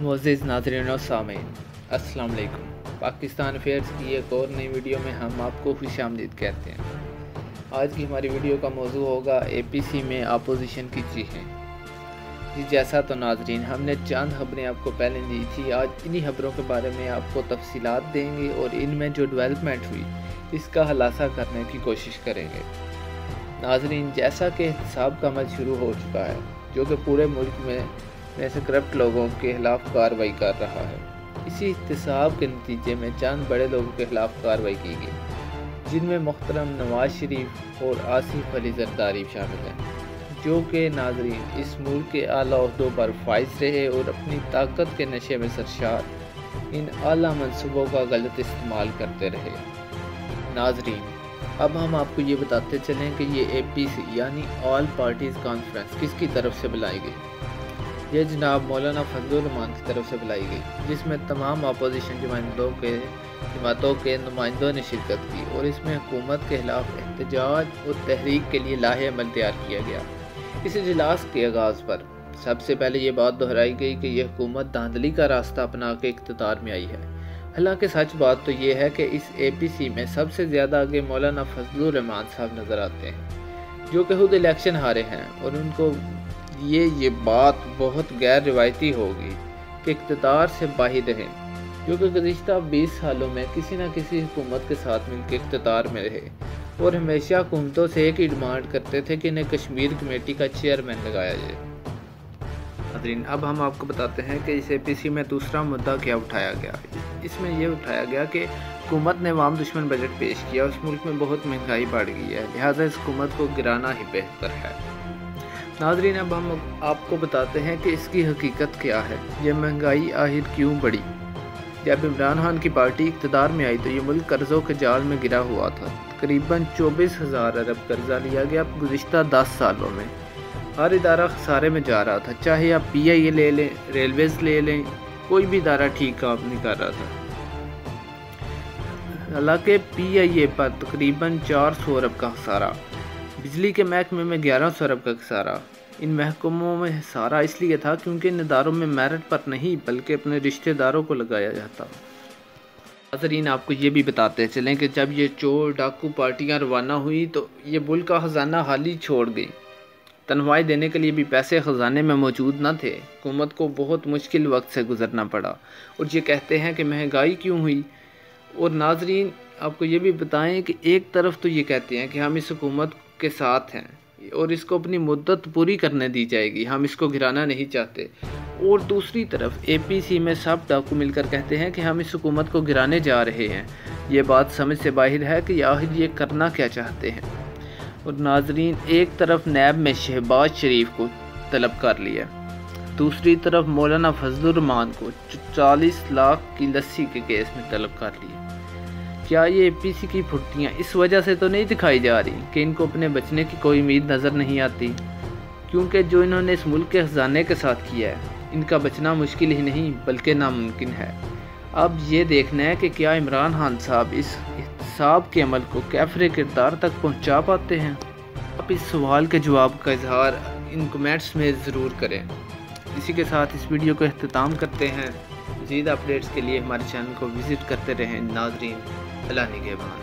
معزز ناظرین و سامعین السلام علیکم۔ پاکستان افیئرس کی ایک اور نئی ویڈیو میں ہم آپ کو خوش آمدید کہتے ہیں۔ آج کی ہماری ویڈیو کا موضوع ہوگا اے پی سی میں اپوزیشن کی چیزیں جی جیسا تو ناظرین، ہم نے چاند خبریں آپ کو پہلے دی تھی، آج انہی خبروں کے بارے میں آپ کو تفصیلات دیں گے اور ان میں جو ڈیولپمنٹ ہوئی، اس کا خلاصہ کرنے کی کوشش کریں گے۔ ناظرین، جیسا کہ احتساب کا عمل شروع ہو چکا ہے، جو کہ پورے ملک میں میں سے کرپٹ لوگوں کے خلاف کارروائی کر رہا ہے۔ اسی احتساب کے نتیجے میں چند بڑے لوگوں کے خلاف کارروائی کی گئی، جن میں محترم نواز شریف اور آصف علی زرداری شامل ہیں، جو کہ ناظرین اس ملک کے اعلیٰ عہدوں پر فائز رہے اور اپنی طاقت کے نشے میں سرشار ان اعلیٰ منصوبوں کا غلط استعمال کرتے رہے۔ ناظرین، اب ہم آپ کو یہ بتاتے چلیں کہ یہ اے پی سی یعنی آل پارٹیز کانفرنس کس کی طرف سے بلائی گئی یہ جناب مولانا فضل الرحمان کی طرف سے بلائی گئی، جس میں تمام اپوزیشن جماعتوں کے جماعتوں کے نمائندوں نے شرکت کی اور اس میں حکومت کے خلاف احتجاج اور تحریک کے لیے لاہ عمل تیار کیا گیا۔ اس اجلاس کے آغاز پر سب سے پہلے یہ بات دہرائی گئی کہ یہ حکومت دھاندلی کا راستہ اپنا کے اقتدار میں آئی ہے۔ حالانکہ سچ بات تو یہ ہے کہ اس اے پی سی میں سب سے زیادہ آگے مولانا فضل الرحمان صاحب نظر آتے ہیں، جو کہ خود الیکشن ہارے ہیں اور ان کو یہ یہ بات بہت غیر روایتی ہوگی کہ اقتدار سے باہر رہے جو کہ گزشتہ بیس سالوں میں کسی نہ کسی حکومت کے ساتھ مل کے اقتدار میں رہے اور ہمیشہ حکومتوں سے ایک ہی ڈیمانڈ کرتے تھے کہ انہیں کشمیر کمیٹی کا چیئرمین لگایا جائے۔ ناظرین، اب ہم آپ کو بتاتے ہیں کہ اس اے پی سی میں دوسرا مدعا کیا اٹھایا گیا۔ اس میں یہ اٹھایا گیا کہ حکومت نے عوام دشمن بجٹ پیش کیا اس ملک میں بہت مہنگائی بڑھ گئی ہے، لہٰذا اس حکومت کو گرانا ہی بہتر ہے۔ ناظرین، اب ہم آپ کو بتاتے ہیں کہ اس کی حقیقت کیا ہے۔ یہ مہنگائی آخر کیوں بڑی جب عمران خان کی پارٹی اقتدار میں آئی تو یہ ملک قرضوں کے جال میں گرا ہوا تھا۔ تقریباً چوبیس ہزار ارب قرضہ لیا گیا گزشتہ دس سالوں میں۔ ہر ادارہ خسارے میں جا رہا تھا، چاہے آپ پی آئی اے لے لیں، ریلویز لے لیں، کوئی بھی ادارہ ٹھیک کام نہیں کر رہا تھا۔ حالانکہ پی آئی اے پر تقریباً چار سو ارب کا خسارہ۔ بجلی کے محکمے میں گیارہ سو ارب کا خسارہ۔ ان محکموں میں سارا اس لیے تھا کیونکہ ان اداروں میں میرٹ پر نہیں، بلکہ اپنے رشتہ داروں کو لگایا جاتا۔ ناظرین آپ کو یہ بھی بتاتے چلیں کہ جب یہ چور ڈاکو پارٹیاں روانہ ہوئی تو یہ ملک کا خزانہ حال ہی چھوڑ گئی تنخواہیں دینے کے لیے بھی پیسے خزانے میں موجود نہ تھے۔ حکومت کو بہت مشکل وقت سے گزرنا پڑا۔ اور یہ کہتے ہیں کہ مہنگائی کیوں ہوئی؟ اور ناظرین، آپ کو یہ بھی بتائیں کہ ایک طرف تو یہ کہتے ہیں کہ ہم اس حکومت کے ساتھ ہیں اور اس کو اپنی مدت پوری کرنے دی جائے گی۔ ہم اس کو گرانا نہیں چاہتے۔ اور دوسری طرف، اے پی سی میں سب ڈاکو مل کر کہتے ہیں کہ ہم اس حکومت کو گرانے جا رہے ہیں۔ یہ بات سمجھ سے باہر ہے کہ آخر یہ کرنا کیا چاہتے ہیں۔ اور ناظرین، ایک طرف نیب میں شہباز شریف کو طلب کر لیا۔ دوسری طرف مولانا فضل الرحمان کو چالیس لاکھ کی لسی کے کیس میں طلب کر لیا۔ کیا یہ پی سی کی پھٹیاں اس وجہ سے تو نہیں دکھائی جا رہی کہ ان کو اپنے بچنے کی کوئی امید نظر نہیں آتی؟ کیونکہ جو انہوں نے اس ملک کے خزانے کے ساتھ کیا ہے، ان کا بچنا مشکل ہی نہیں، بلکہ ناممکن ہے۔ اب یہ دیکھنا ہے کہ کیا عمران خان صاحب اس احتساب کے عمل کو کیفر کردار تک پہنچا پاتے ہیں؟ آپ اس سوال کے جواب کا اظہار ان کمنٹس میں ضرور کریں۔ اسی کے ساتھ اس ویڈیو کو اختتام کرتے ہیں۔ مزید اپڈیٹس کے لیے ہمارے چینل کو وزٹ کرتے رہیں۔ ناظرین۔ الآن جايبها